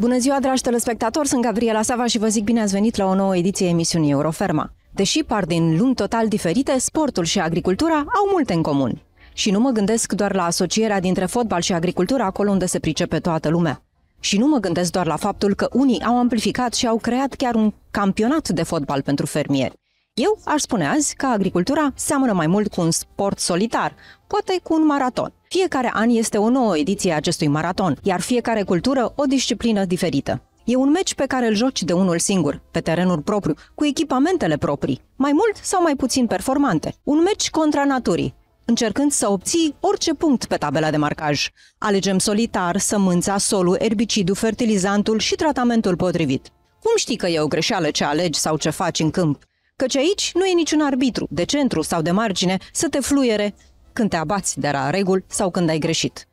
Bună ziua, dragi telespectatori, sunt Gabriela Sava și vă zic bine ați venit la o nouă ediție emisiunii Euroferma. Deși par din lumi total diferite, sportul și agricultura au multe în comun. Și nu mă gândesc doar la asocierea dintre fotbal și agricultură acolo unde se pricepe toată lumea. Și nu mă gândesc doar la faptul că unii au amplificat și au creat chiar un campionat de fotbal pentru fermieri. Eu aș spune azi că agricultura seamănă mai mult cu un sport solitar, poate cu un maraton. Fiecare an este o nouă ediție a acestui maraton, iar fiecare cultură o disciplină diferită. E un meci pe care îl joci de unul singur, pe terenul propriu, cu echipamentele proprii, mai mult sau mai puțin performante. Un meci contra naturii, încercând să obții orice punct pe tabela de marcaj. Alegem solitar, sămânța, solul, erbicidul, fertilizantul și tratamentul potrivit. Cum știi că e o greșeală ce alegi sau ce faci în câmp? Căci aici nu e niciun arbitru, de centru sau de margine, să te fluiere când te abați de la reguli sau când ai greșit.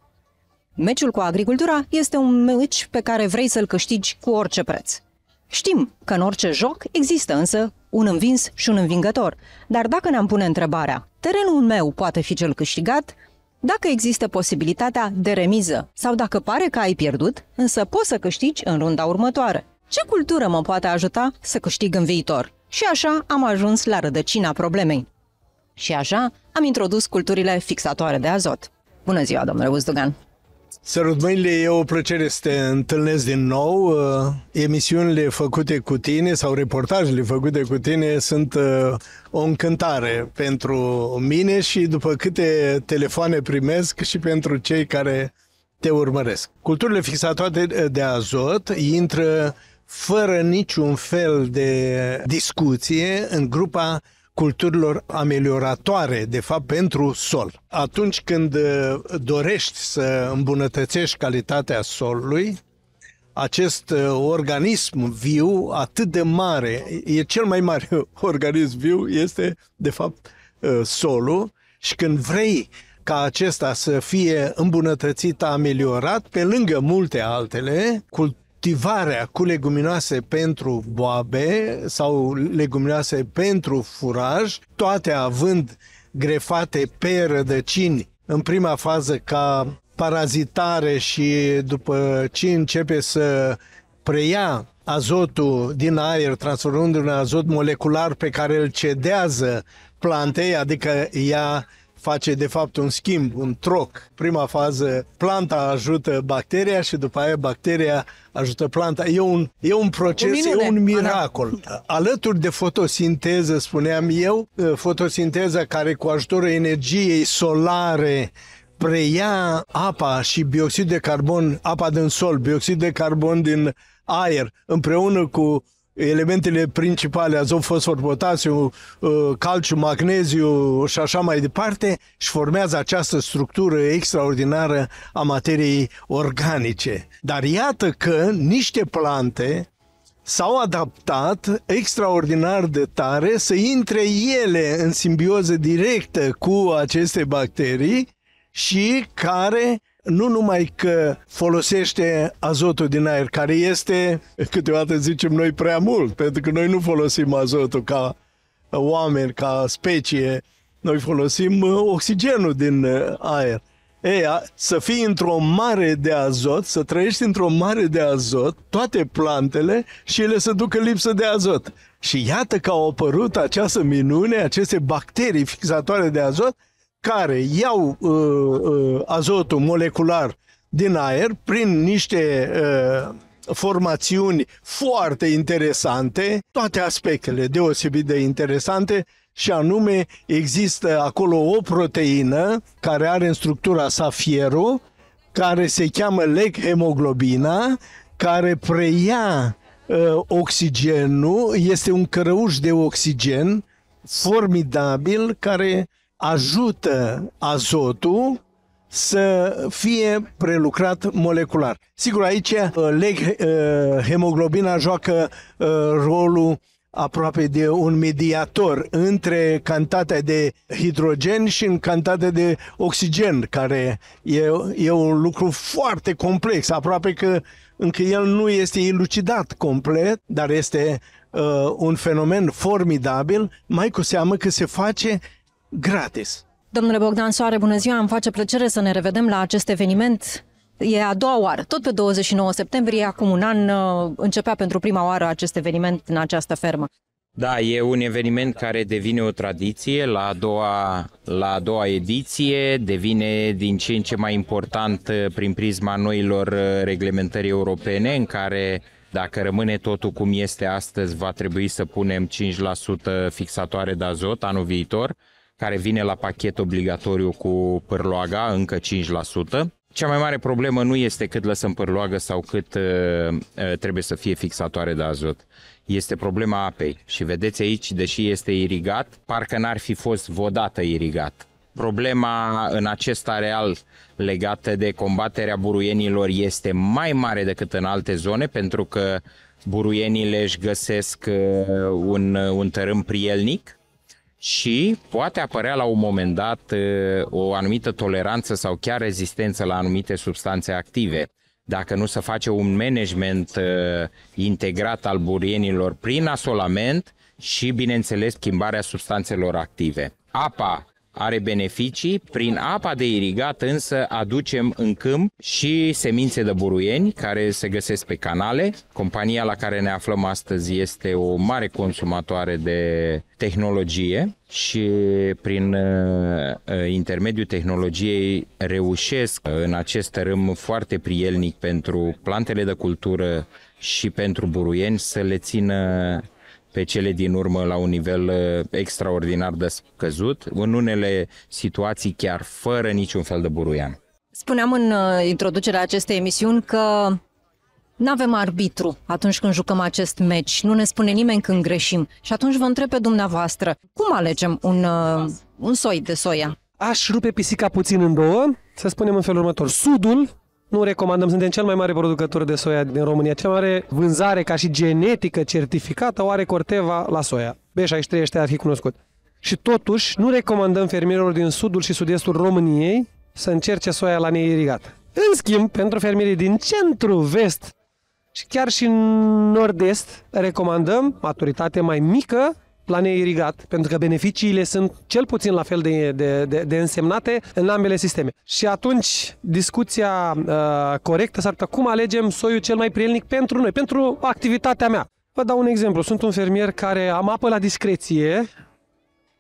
Meciul cu agricultura este un meci pe care vrei să-l câștigi cu orice preț. Știm că în orice joc există însă un învins și un învingător, dar dacă ne-am pune întrebarea, terenul meu poate fi cel câștigat, dacă există posibilitatea de remiză sau dacă pare că ai pierdut, însă poți să câștigi în runda următoare. Ce cultură mă poate ajuta să câștig în viitor? Și așa am ajuns la rădăcina problemei. Și așa am introdus culturile fixatoare de azot. Bună ziua, domnule Uzdugan! Sărut mâinile, e o plăcere să te întâlnesc din nou. Uh, emisiunile făcute cu tine sau reportajele făcute cu tine sunt uh, o încântare pentru mine și după câte telefoane primesc și pentru cei care te urmăresc. Culturile fixatoare de azot intră fără niciun fel de discuție în grupa culturilor amelioratoare, de fapt, pentru sol. Atunci când uh, dorești să îmbunătățești calitatea solului, acest uh, organism viu atât de mare, e cel mai mare organism viu, este, de fapt, uh, solul și când vrei ca acesta să fie îmbunătățit, ameliorat, pe lângă multe altele, cultivarea cu leguminoase pentru boabe sau leguminoase pentru furaj, toate având grefate pe rădăcini în prima fază ca parazitare și după ce începe să preia azotul din aer, transformându-l în azot molecular pe care îl cedează plantei, adică ea face de fapt un schimb, un troc. Prima fază, planta ajută bacteria și după aia bacteria ajută planta. E un, e un proces, e un miracol. Alături de fotosinteză, spuneam eu, fotosinteza care cu ajutorul energiei solare preia apa și bioxid de carbon, apa din sol, bioxid de carbon din aer, împreună cu elementele principale, azot, fosfor, potasiu, uh, calciu, magneziu și așa mai departe, și formează această structură extraordinară a materiei organice. Dar iată că niște plante s-au adaptat extraordinar de tare să intre ele în simbioză directă cu aceste bacterii și care nu numai că folosește azotul din aer, care este, câteodată zicem noi, prea mult, pentru că noi nu folosim azotul ca oameni, ca specie, noi folosim uh, oxigenul din uh, aer. Ei, să fii într-o mare de azot, să trăiești într-o mare de azot, toate plantele și ele să ducă lipsă de azot. Și iată că au apărut această minune, aceste bacterii fixatoare de azot, care iau uh, uh, azotul molecular din aer prin niște uh, formațiuni foarte interesante, toate aspectele deosebit de interesante, și anume există acolo o proteină care are în structura sa fierul, care se cheamă leg hemoglobina, care preia uh, oxigenul, este un cărăuș de oxigen formidabil care ajută azotul să fie prelucrat molecular. Sigur, aici uh, leg, uh, hemoglobina joacă uh, rolul aproape de un mediator între cantitatea de hidrogen și în cantitatea de oxigen, care e, e un lucru foarte complex, aproape că încă el nu este ilucidat complet, dar este uh, un fenomen formidabil, mai cu seamă că se face gratis. Domnule Bogdan Soare, bună ziua! Îmi face plăcere să ne revedem la acest eveniment E a doua oară, tot pe 29 septembrie, acum un an, uh, începea pentru prima oară acest eveniment în această fermă. Da, e un eveniment care devine o tradiție la a doua, la a doua ediție, devine din ce în ce mai important uh, prin prisma noilor uh, reglementări europene, în care dacă rămâne totul cum este astăzi, va trebui să punem 5% fixatoare de azot anul viitor, care vine la pachet obligatoriu cu pârloaga, încă 5%. Cea mai mare problemă nu este cât lăsăm pârloagă sau cât uh, uh, trebuie să fie fixatoare de azot. Este problema apei. Și vedeți aici, deși este irigat, parcă n-ar fi fost vodată irigat. Problema în acest areal legată de combaterea buruienilor este mai mare decât în alte zone, pentru că buruienile își găsesc uh, un, un tărâm prielnic și poate apărea la un moment dat uh, o anumită toleranță sau chiar rezistență la anumite substanțe active. Dacă nu se face un management uh, integrat al burienilor prin asolament și, bineînțeles, schimbarea substanțelor active. Apa are beneficii. Prin apa de irigat însă aducem în câmp și semințe de buruieni care se găsesc pe canale. Compania la care ne aflăm astăzi este o mare consumatoare de tehnologie și prin uh, uh, intermediul tehnologiei reușesc în acest râm foarte prielnic pentru plantele de cultură și pentru buruieni să le țină pe cele din urmă la un nivel uh, extraordinar de scăzut, în unele situații chiar fără niciun fel de buruian. Spuneam în uh, introducerea acestei emisiuni că nu avem arbitru atunci când jucăm acest meci, nu ne spune nimeni când greșim. Și atunci vă întreb pe dumneavoastră, cum alegem un, uh, un soi de soia? Aș rupe pisica puțin în două, să spunem în felul următor. Sudul nu recomandăm, suntem cel mai mare producător de soia din România. Cea mai mare vânzare ca și genetică certificată o are Corteva la soia. B63 este ar fi cunoscut. Și totuși nu recomandăm fermierilor din sudul și sud-estul României să încerce soia la neirigată. În schimb, pentru fermierii din centru, vest și chiar și nord-est, recomandăm maturitate mai mică la neirigat, pentru că beneficiile sunt cel puțin la fel de, de, de, de însemnate în ambele sisteme. Și atunci discuția uh, corectă s-ar putea cum alegem soiul cel mai prielnic pentru noi, pentru activitatea mea. Vă dau un exemplu. Sunt un fermier care am apă la discreție,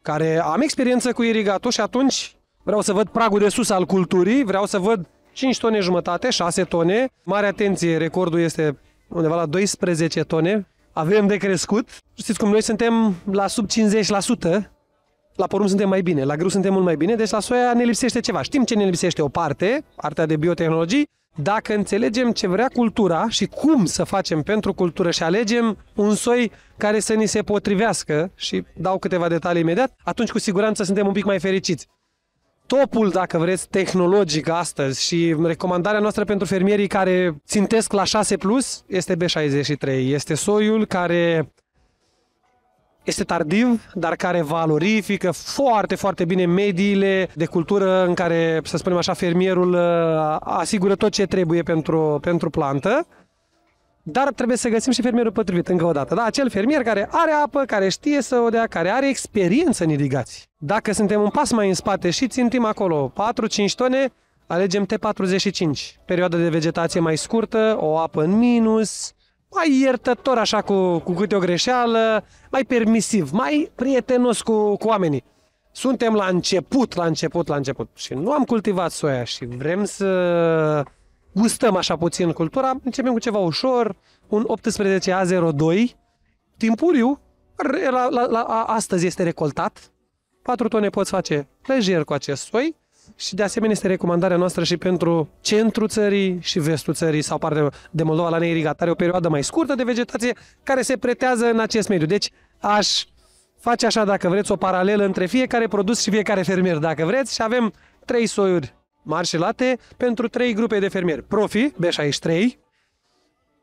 care am experiență cu irigatul și atunci vreau să văd pragul de sus al culturii, vreau să văd 5 tone jumătate, 6 tone. Mare atenție, recordul este undeva la 12 tone avem de crescut. Știți cum noi suntem la sub 50%, la porumb suntem mai bine, la grâu suntem mult mai bine, deci la soia ne lipsește ceva. Știm ce ne lipsește o parte, partea de biotehnologii, dacă înțelegem ce vrea cultura și cum să facem pentru cultură și alegem un soi care să ni se potrivească și dau câteva detalii imediat, atunci cu siguranță suntem un pic mai fericiți topul, dacă vreți, tehnologic astăzi și recomandarea noastră pentru fermierii care țintesc la 6 plus este B63. Este soiul care este tardiv, dar care valorifică foarte, foarte bine mediile de cultură în care, să spunem așa, fermierul uh, asigură tot ce trebuie pentru, pentru plantă dar trebuie să găsim și fermierul potrivit încă o dată. Da, acel fermier care are apă, care știe să o dea, care are experiență în irigații. Dacă suntem un pas mai în spate și țintim acolo 4-5 tone, alegem T45. Perioada de vegetație mai scurtă, o apă în minus, mai iertător așa cu, cu câte o greșeală, mai permisiv, mai prietenos cu, cu oamenii. Suntem la început, la început, la început și nu am cultivat soia și vrem să gustăm așa puțin cultura, începem cu ceva ușor, un 18A02, timpuriu, la, la, la, astăzi este recoltat, 4 tone poți face lejer cu acest soi și de asemenea este recomandarea noastră și pentru centrul țării și vestul țării sau partea de Moldova la neirigat. Are o perioadă mai scurtă de vegetație care se pretează în acest mediu. Deci aș face așa dacă vreți o paralelă între fiecare produs și fiecare fermier dacă vreți și avem trei soiuri mari și late pentru trei grupe de fermieri. Profi, B63,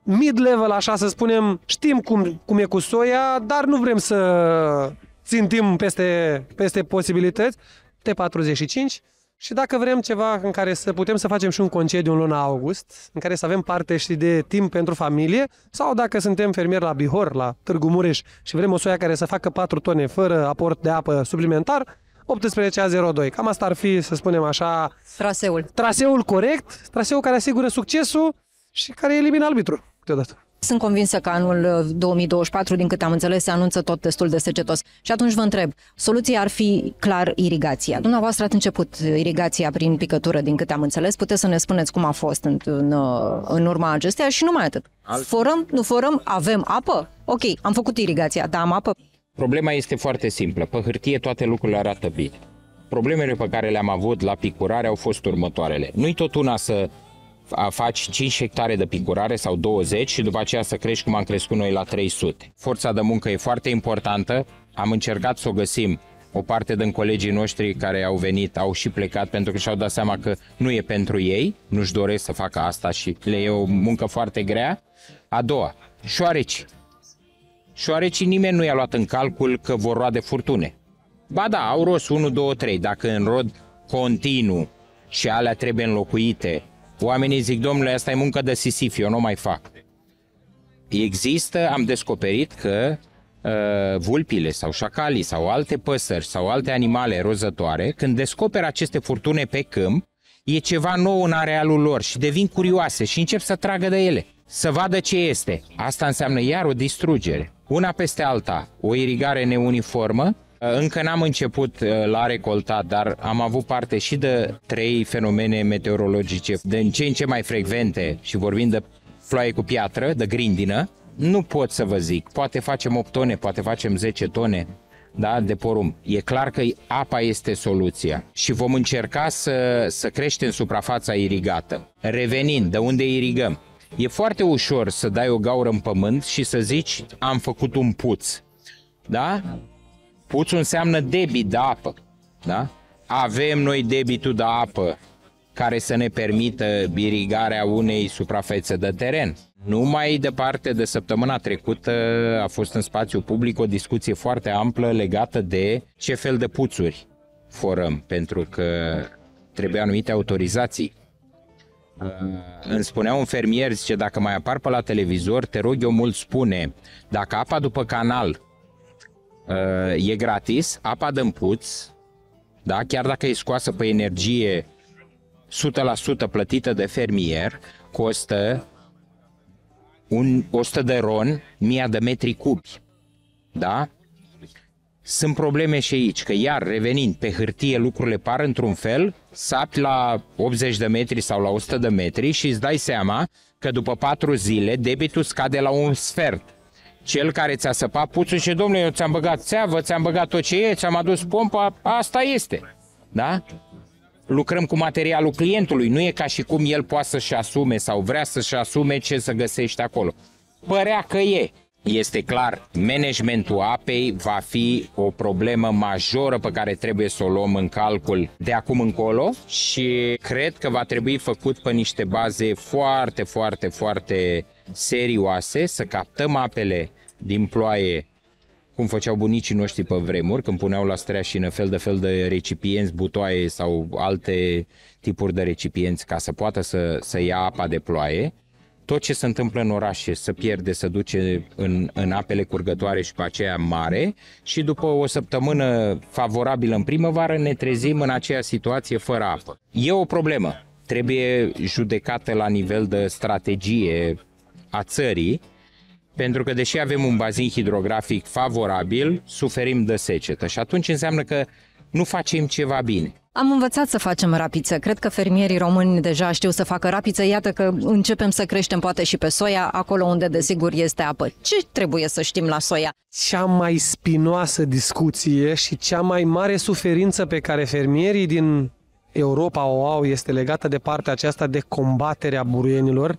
mid-level, așa să spunem, știm cum, cum e cu soia, dar nu vrem să țintim peste, peste posibilități, T45, și dacă vrem ceva în care să putem să facem și un concediu în luna august, în care să avem parte și de timp pentru familie, sau dacă suntem fermieri la Bihor, la Târgu Mureș și vrem o soia care să facă 4 tone fără aport de apă suplimentar, 18A02. Cam asta ar fi, să spunem așa, Traseul. traseul corect, traseul care asigură succesul și care elimină arbitrul câteodată. Sunt convinsă că anul uh, 2024, din câte am înțeles, se anunță tot destul de secetos. Și atunci vă întreb, soluția ar fi clar irigația. Dumneavoastră ați început irigația prin picătură, din câte am înțeles. Puteți să ne spuneți cum a fost în, în, uh, în urma acesteia și numai atât. Alt- Forăm, nu forăm, avem apă? Ok, am făcut irigația, dar am apă? Problema este foarte simplă. Pe hârtie toate lucrurile arată bine. Problemele pe care le-am avut la picurare au fost următoarele. Nu-i tot una să a- faci 5 hectare de picurare sau 20 și după aceea să crești cum am crescut noi la 300. Forța de muncă e foarte importantă. Am încercat să o găsim. O parte din colegii noștri care au venit au și plecat pentru că și-au dat seama că nu e pentru ei, nu-și doresc să facă asta și le e o muncă foarte grea. A doua, șoareci. Șoarecii nimeni nu i-a luat în calcul că vor roade furtune. Ba da, au rost 1, 2, 3. Dacă în rod continuu și alea trebuie înlocuite, oamenii zic, domnule, asta e muncă de sisif, eu nu o mai fac. Există, am descoperit că uh, vulpile sau șacalii sau alte păsări sau alte animale rozătoare, când descoperă aceste furtune pe câmp, e ceva nou în arealul lor și devin curioase și încep să tragă de ele, să vadă ce este. Asta înseamnă iar o distrugere. Una peste alta, o irigare neuniformă, încă n-am început uh, la recoltat, dar am avut parte și de trei fenomene meteorologice din ce în ce mai frecvente și vorbim de ploaie cu piatră, de grindină. Nu pot să vă zic, poate facem 8 tone, poate facem 10 tone, da, de porum. E clar că apa este soluția și vom încerca să, să creștem suprafața irigată. Revenind, de unde irigăm? E foarte ușor să dai o gaură în pământ și să zici am făcut un puț. Da? Puțul înseamnă debit de apă. Da? Avem noi debitul de apă care să ne permită irigarea unei suprafețe de teren. Numai departe de săptămâna trecută a fost în spațiu public o discuție foarte amplă legată de ce fel de puțuri forăm, pentru că trebuie anumite autorizații. Uh, îmi spunea un fermier, zice, dacă mai apar pe la televizor, te rog eu mult spune, dacă apa după canal uh, e gratis, apa de puț, da, chiar dacă e scoasă pe energie 100% plătită de fermier, costă un 100 de ron, 1000 de metri cubi. Da? Sunt probleme și aici, că iar revenind pe hârtie lucrurile par într-un fel, sapi la 80 de metri sau la 100 de metri și îți dai seama că după 4 zile debitul scade la un sfert. Cel care ți-a săpat puțul și domnule, eu ți-am băgat țeavă, ți-am băgat tot ce e, ți-am adus pompa, asta este. Da? lucrăm cu materialul clientului. Nu e ca și cum el poate să-și asume sau vrea să-și asume ce să găsește acolo. Părea că e. Este clar, managementul apei va fi o problemă majoră pe care trebuie să o luăm în calcul de acum încolo și cred că va trebui făcut pe niște baze foarte, foarte, foarte serioase, să captăm apele din ploaie cum făceau bunicii noștri pe vremuri, când puneau la streașină fel de fel de recipienți, butoaie sau alte tipuri de recipienți ca să poată să, să ia apa de ploaie. Tot ce se întâmplă în orașe se pierde, se duce în, în apele curgătoare și pe aceea mare și după o săptămână favorabilă în primăvară ne trezim în aceea situație fără apă. E o problemă. Trebuie judecată la nivel de strategie a țării, pentru că deși avem un bazin hidrografic favorabil, suferim de secetă și atunci înseamnă că nu facem ceva bine. Am învățat să facem rapiță. Cred că fermierii români deja știu să facă rapiță. Iată că începem să creștem poate și pe soia, acolo unde desigur este apă. Ce trebuie să știm la soia? Cea mai spinoasă discuție și cea mai mare suferință pe care fermierii din Europa o au este legată de partea aceasta de combaterea buruienilor.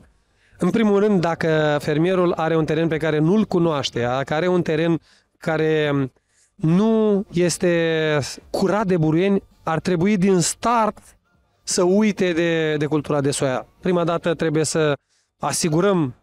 În primul rând, dacă fermierul are un teren pe care nu-l cunoaște, dacă are un teren care nu este curat de buruieni, ar trebui din start să uite de, de cultura de soia. Prima dată trebuie să asigurăm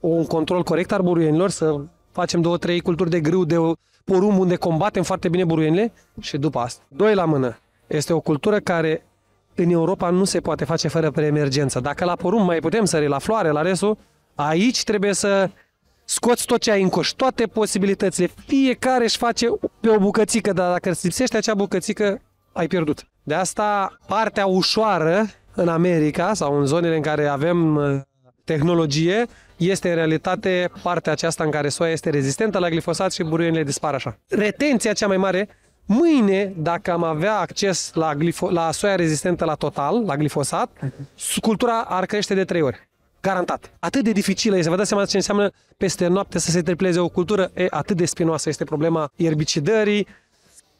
un control corect al buruienilor, să facem două, trei culturi de grâu, de porumb, unde combatem foarte bine buruienile și după asta. Doi la mână. Este o cultură care în Europa nu se poate face fără preemergență. Dacă la porumb mai putem sări la floare, la restul, aici trebuie să scoți tot ce ai în coș, toate posibilitățile. Fiecare își face pe o bucățică, dar dacă îți lipsește acea bucățică, ai pierdut. De asta, partea ușoară în America sau în zonele în care avem uh, tehnologie, este în realitate partea aceasta în care soia este rezistentă la glifosat și buruienile dispar așa. Retenția cea mai mare, mâine, dacă am avea acces la, glifo- la soia rezistentă la total, la glifosat, cultura ar crește de trei ori. Garantat. Atât de dificilă este. Vă dați seama ce înseamnă peste noapte să se tripleze o cultură? E, atât de spinoasă este problema erbicidării,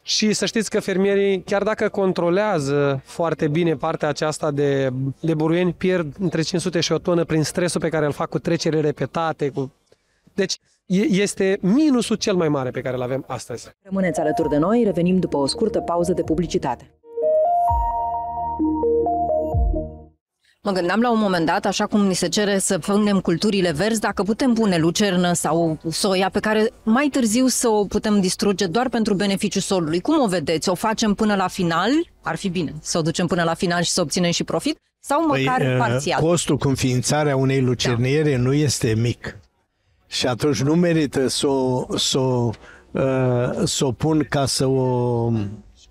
și să știți că fermierii, chiar dacă controlează foarte bine partea aceasta de, de buruieni, pierd între 500 și o tonă prin stresul pe care îl fac cu trecere repetate. Cu... Deci este minusul cel mai mare pe care îl avem astăzi. Rămâneți alături de noi, revenim după o scurtă pauză de publicitate. Mă gândeam la un moment dat, așa cum ni se cere să punem culturile verzi, dacă putem pune lucernă sau soia pe care mai târziu să o putem distruge doar pentru beneficiul solului. Cum o vedeți? O facem până la final? Ar fi bine să o ducem până la final și să obținem și profit? Sau păi, măcar păi, parțial? Costul cu înființarea unei lucerniere da. nu este mic. Și atunci nu merită să o, să o, uh, să o pun ca să o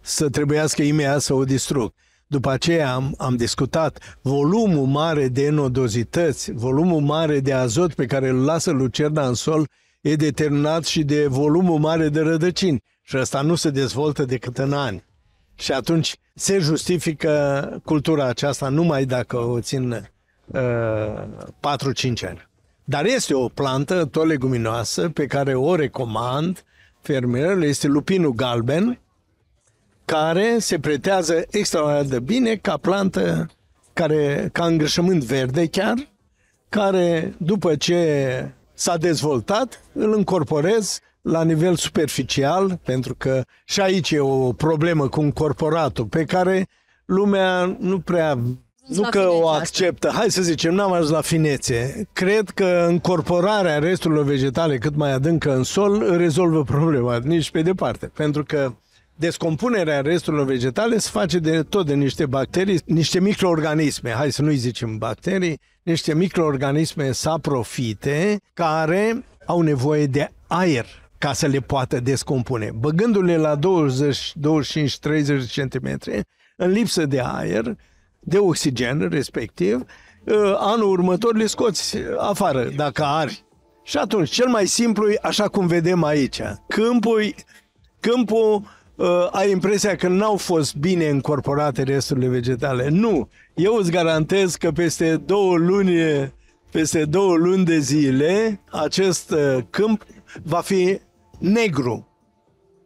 să trebuiască imediat să o distrug. După aceea am, am discutat volumul mare de enodozități, volumul mare de azot pe care îl lasă lucerna în sol e determinat și de volumul mare de rădăcini. Și ăsta nu se dezvoltă decât în ani. Și atunci se justifică cultura aceasta numai dacă o țin uh, 4-5 ani. Dar este o plantă tot leguminoasă pe care o recomand fermierul, este lupinul galben, care se pretează extraordinar de bine ca plantă, care, ca îngrășământ verde chiar, care după ce s-a dezvoltat, îl încorporez la nivel superficial, pentru că și aici e o problemă cu încorporatul, pe care lumea nu prea nu că o acceptă, hai să zicem, n-am ajuns la finețe. Cred că încorporarea resturilor vegetale cât mai adâncă în sol rezolvă problema, nici pe departe. Pentru că descompunerea resturilor vegetale se face de tot de niște bacterii, niște microorganisme, hai să nu-i zicem bacterii, niște microorganisme saprofite care au nevoie de aer ca să le poată descompune. Băgându-le la 20, 25, 30 cm, în lipsă de aer, de oxigen respectiv, ă, anul următor le scoți afară dacă ari. Și atunci, cel mai simplu e așa cum vedem aici. Câmpul, câmpul uh, ai impresia că n-au fost bine încorporate resturile vegetale. Nu. Eu îți garantez că peste două luni, peste două luni de zile, acest uh, câmp va fi negru.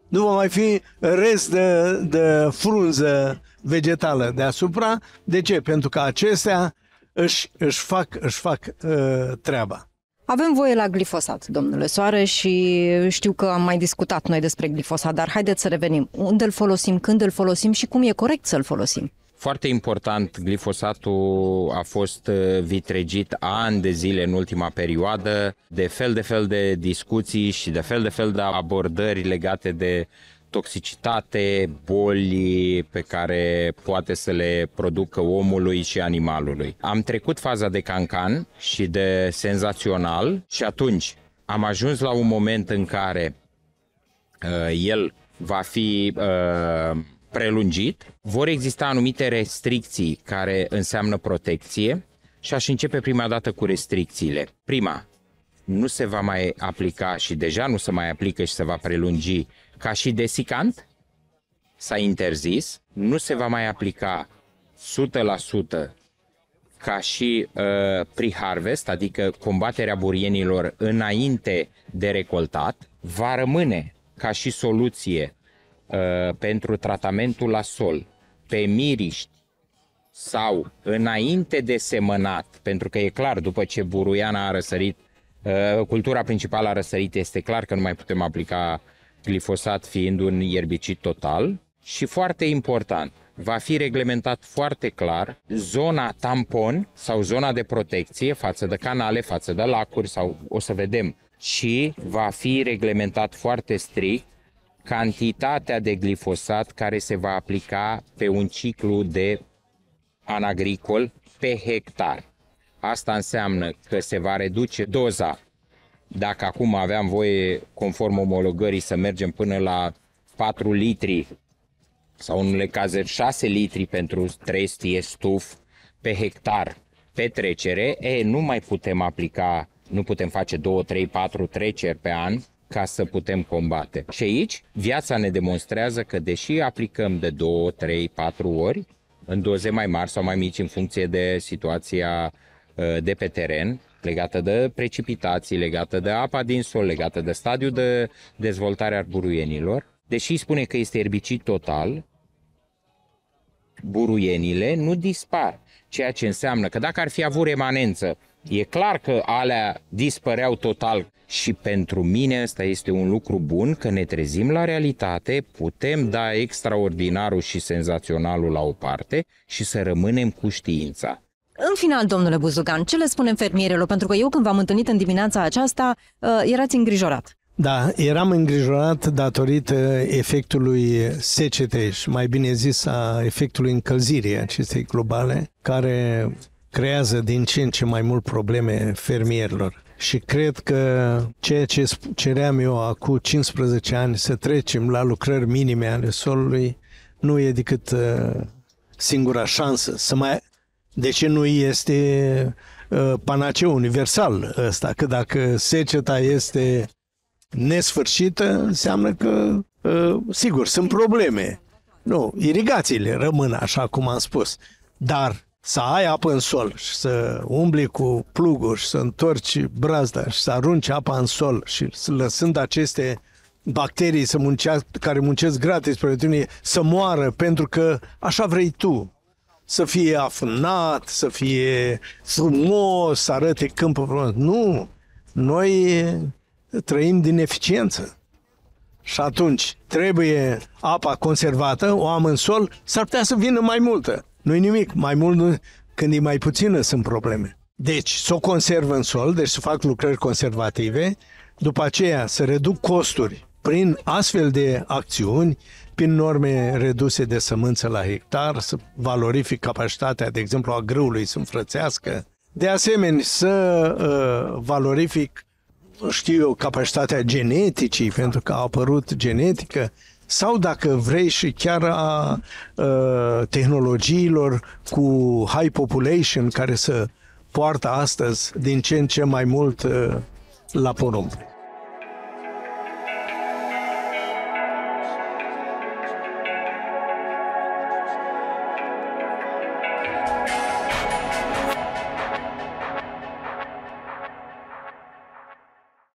Nu va mai fi rest de, de frunză vegetală deasupra. De ce? Pentru că acestea își, își fac, își fac uh, treaba. Avem voie la glifosat, domnule Soare, și știu că am mai discutat noi despre glifosat, dar haideți să revenim. Unde îl folosim, când îl folosim și cum e corect să-l folosim? Foarte important, glifosatul a fost uh, vitregit ani de zile în ultima perioadă, de fel de fel de discuții și de fel de fel de abordări legate de toxicitate, boli pe care poate să le producă omului și animalului. Am trecut faza de cancan și de senzațional și atunci am ajuns la un moment în care uh, el va fi uh, prelungit, vor exista anumite restricții care înseamnă protecție și aș începe prima dată cu restricțiile. Prima, nu se va mai aplica și deja nu se mai aplică și se va prelungi ca și desicant, s-a interzis, nu se va mai aplica 100% ca și uh, pre-harvest, adică combaterea burienilor înainte de recoltat, va rămâne ca și soluție uh, pentru tratamentul la sol pe miriști sau înainte de semănat, pentru că e clar, după ce buruiana a răsărit, uh, cultura principală a răsărit, este clar că nu mai putem aplica glifosat fiind un ierbicid total și foarte important, va fi reglementat foarte clar zona tampon sau zona de protecție față de canale, față de lacuri sau o să vedem și va fi reglementat foarte strict cantitatea de glifosat care se va aplica pe un ciclu de an agricol pe hectar. Asta înseamnă că se va reduce doza dacă acum aveam voie, conform omologării, să mergem până la 4 litri sau în unele cazuri 6 litri pentru trestie stuf pe hectar pe trecere, e, nu mai putem aplica, nu putem face 2, 3, 4 treceri pe an ca să putem combate. Și aici viața ne demonstrează că deși aplicăm de 2, 3, 4 ori, în doze mai mari sau mai mici în funcție de situația uh, de pe teren, legată de precipitații, legată de apa din sol, legată de stadiul de dezvoltare a buruienilor, deși spune că este erbicid total, buruienile nu dispar, ceea ce înseamnă că dacă ar fi avut remanență, e clar că alea dispăreau total și pentru mine ăsta este un lucru bun, că ne trezim la realitate, putem da extraordinarul și senzaționalul la o parte și să rămânem cu știința. În final, domnule Buzugan, ce le spunem fermierilor? Pentru că eu când v-am întâlnit în dimineața aceasta, uh, erați îngrijorat. Da, eram îngrijorat datorită efectului secetei și mai bine zis a efectului încălzirii acestei globale, care creează din ce în ce mai mult probleme fermierilor. Și cred că ceea ce ceream eu acum 15 ani să trecem la lucrări minime ale solului nu e decât uh, singura șansă să mai de ce nu este uh, panaceu universal ăsta? Că dacă seceta este nesfârșită, înseamnă că, uh, sigur, sunt probleme. Nu, irigațiile rămân așa cum am spus, dar să ai apă în sol și să umbli cu pluguri și să întorci brazda și să arunci apa în sol și lăsând aceste bacterii să muncească, care muncesc gratis pe tine, să moară pentru că așa vrei tu să fie afnat, să fie frumos, să arate câmpul frumos. Nu! Noi trăim din eficiență. Și atunci trebuie apa conservată, o am în sol, s-ar putea să vină mai multă. Nu-i nimic, mai mult nu, când e mai puțină sunt probleme. Deci, să o conserv în sol, deci să fac lucrări conservative, după aceea să reduc costuri prin astfel de acțiuni, prin norme reduse de sămânță la hectar, să valorific capacitatea, de exemplu, a grâului să înfrățească. De asemenea, să uh, valorific, știu eu, capacitatea geneticii, pentru că a apărut genetică, sau dacă vrei și chiar a uh, tehnologiilor cu high population care să poartă astăzi din ce în ce mai mult uh, la porumb.